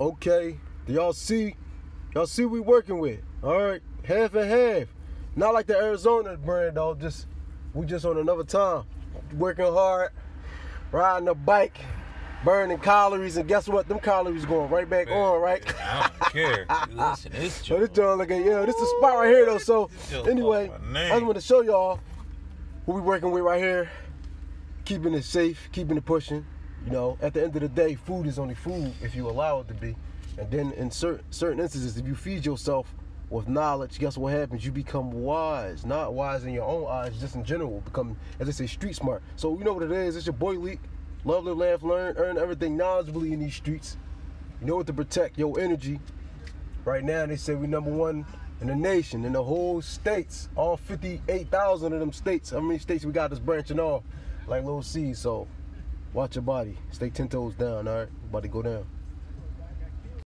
Okay. Do y'all see? Y'all see we working with? All right, half and half. Not like the Arizona brand though. Just we just on another time, working hard, riding a bike, burning calories, and guess what? Them calories going right back Man, on, right? I don't care. Listen, So this joint. looking, yeah, this is the spot right here though. So anyway, call my name. I just want to show y'all who we working with right here, keeping it safe, keeping it pushing. You know, at the end of the day, food is only food if you allow it to be. And then in certain certain instances, if you feed yourself with knowledge, guess what happens? You become wise. Not wise in your own eyes, just in general. Become, as they say, street smart. So you know what it is? It's your boy Leak. Love, live, laugh, learn, earn everything knowledgeably in these streets. You know what to protect your energy. Right now, they say we number one in the nation, in the whole states, all 58,000 of them states. How many states we got that's branching off like little seeds? So watch your body. Stay 10 toes down, all right? About to go down.